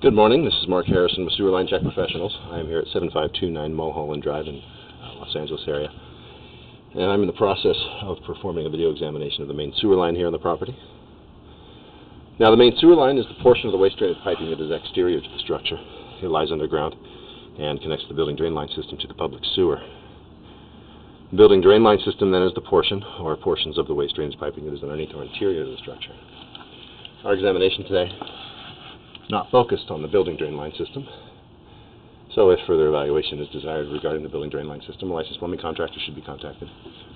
Good morning. This is Mark Harrison with Sewer Line Check Professionals. I am here at 7529 Mulholland Drive in uh, Los Angeles area. And I'm in the process of performing a video examination of the main sewer line here on the property. Now, the main sewer line is the portion of the waste drainage piping that is exterior to the structure. It lies underground and connects the building drain line system to the public sewer. The building drain line system then is the portion, or portions of the waste drainage piping that is underneath or interior to the structure. Our examination today not focused on the building drain line system. So if further evaluation is desired regarding the building drain line system, a licensed plumbing contractor should be contacted,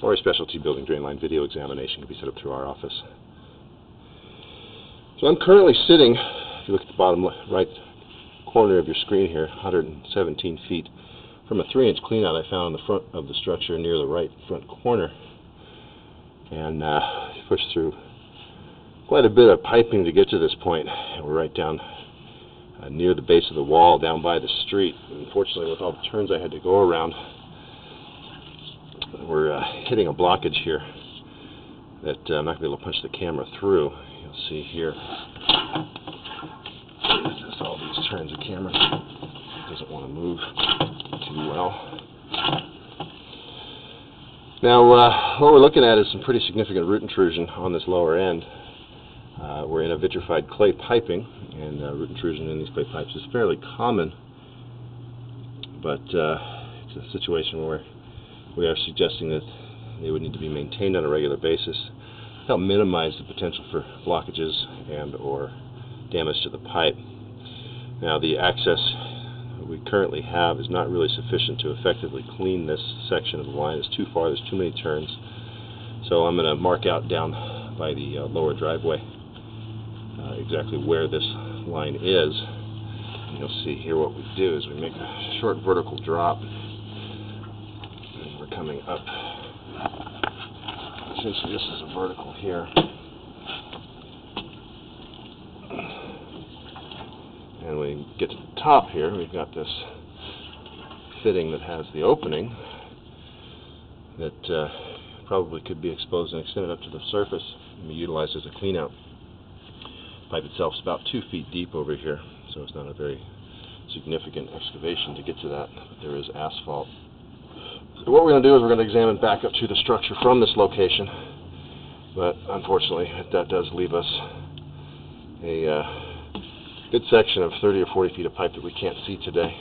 or a specialty building drain line video examination can be set up through our office. So I'm currently sitting, if you look at the bottom right corner of your screen here, 117 feet from a 3-inch cleanout I found in the front of the structure near the right front corner. And uh, push through quite a bit of piping to get to this point. We're right down uh, near the base of the wall down by the street. Unfortunately, with all the turns I had to go around, we're uh, hitting a blockage here that uh, I'm not going to be able to punch the camera through. You'll see here. Just all these turns, the camera doesn't want to move too well. Now, uh, what we're looking at is some pretty significant root intrusion on this lower end. Uh, we're in a vitrified clay piping, and uh, root intrusion in these clay pipes is fairly common, but uh, it's a situation where we are suggesting that they would need to be maintained on a regular basis to help minimize the potential for blockages and or damage to the pipe. Now the access we currently have is not really sufficient to effectively clean this section of the line. It's too far, there's too many turns. So I'm going to mark out down by the uh, lower driveway uh, exactly where this line is. And you'll see here what we do is we make a short vertical drop and we're coming up. Essentially this is a vertical here. And we get to the top here, we've got this fitting that has the opening that uh, probably could be exposed and extended up to the surface and be utilized as a cleanout pipe itself is about two feet deep over here, so it's not a very significant excavation to get to that, but there is asphalt. So what we're going to do is we're going to examine back up to the structure from this location, but unfortunately that does leave us a uh, good section of 30 or 40 feet of pipe that we can't see today.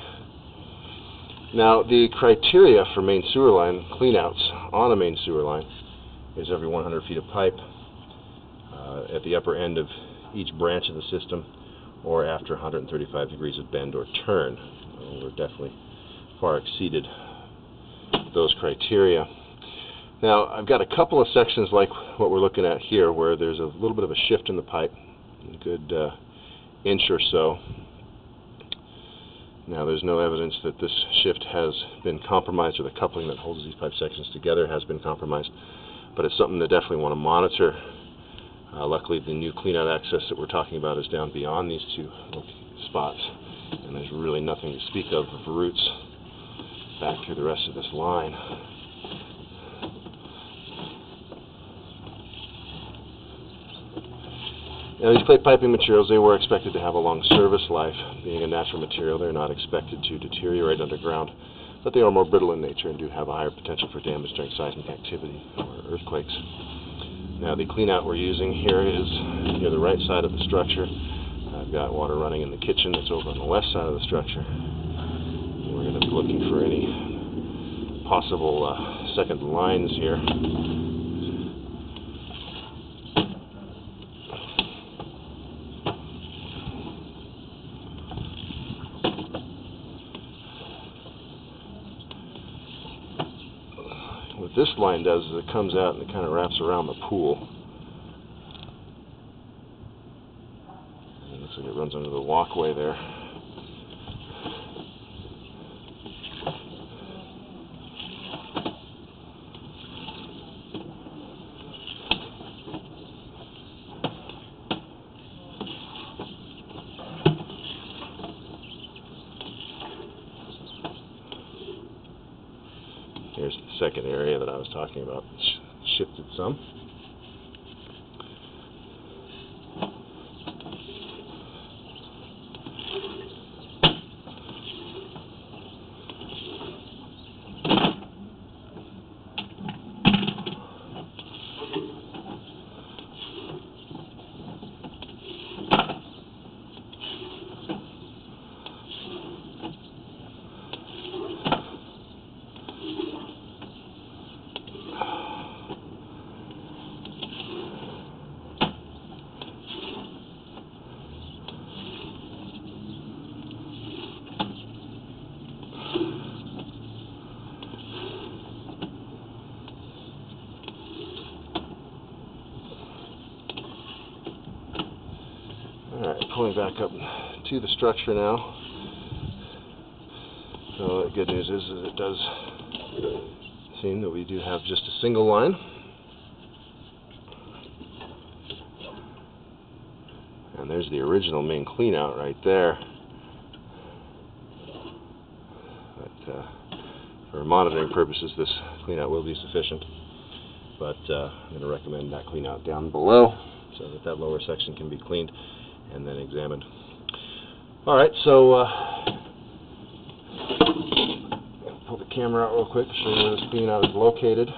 Now the criteria for main sewer line cleanouts on a main sewer line is every 100 feet of pipe uh, at the upper end of each branch of the system or after 135 degrees of bend or turn. we're definitely far exceeded those criteria. Now, I've got a couple of sections like what we're looking at here where there's a little bit of a shift in the pipe, a good uh, inch or so. Now, there's no evidence that this shift has been compromised or the coupling that holds these pipe sections together has been compromised, but it's something to definitely want to monitor uh, luckily, the new cleanout access that we're talking about is down beyond these two spots, and there's really nothing to speak of of roots back through the rest of this line. Now, these clay piping materials, they were expected to have a long service life. Being a natural material, they're not expected to deteriorate underground, but they are more brittle in nature and do have a higher potential for damage during seismic activity or earthquakes. Now the cleanout we're using here is near the right side of the structure. I've got water running in the kitchen that's over on the left side of the structure. We're going to be looking for any possible uh, second lines here. What this line does is it comes out and it kind of wraps around the pool. And it looks like it runs under the walkway there. Here's the second area that I was talking about. Sh shifted some. Back up to the structure now. So the good news is that it does seem that we do have just a single line. And there's the original main cleanout right there. But uh, for monitoring purposes, this cleanout will be sufficient. But uh, I'm going to recommend that cleanout down below so that that lower section can be cleaned and then examined. All right, so uh, pull the camera out real quick to show you where this cleanout is located.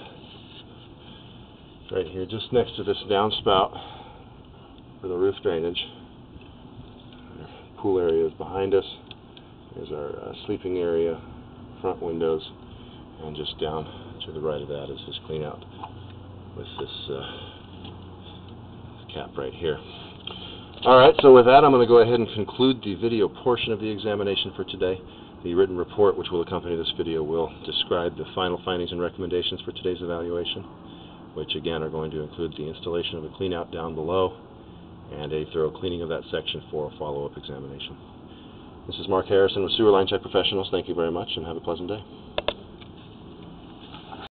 Right here, just next to this downspout for the roof drainage. Our pool area is behind us. There's our uh, sleeping area, front windows, and just down to the right of that is this cleanout with this uh, cap right here. Alright, so with that I'm going to go ahead and conclude the video portion of the examination for today. The written report which will accompany this video will describe the final findings and recommendations for today's evaluation, which again are going to include the installation of a cleanout down below and a thorough cleaning of that section for a follow-up examination. This is Mark Harrison with Sewer Line Check Professionals. Thank you very much and have a pleasant day.